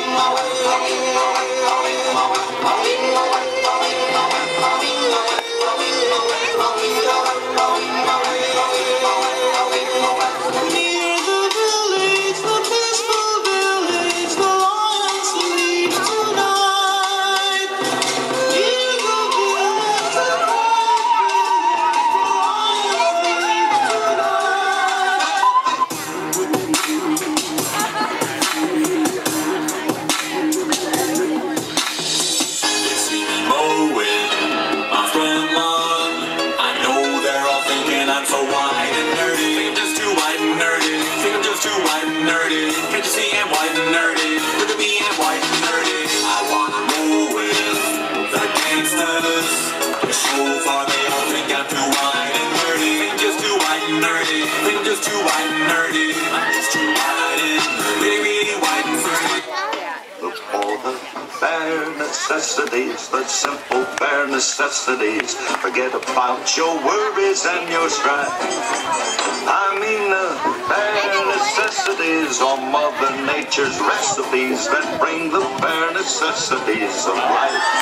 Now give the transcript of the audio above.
my way. Nerdy. At me, I'm white and nerdy. I wanna roll with the gangsters. So far they all think I'm too white and nerdy. Think just too white and nerdy. Think just too white and nerdy. I'm just too white and really, really white and nerdy. Look for the bare necessities, the simple bare necessities. Forget about your worries and your strife. I mean the bare necessities are Mother Nature's recipes that bring the bare necessities of life.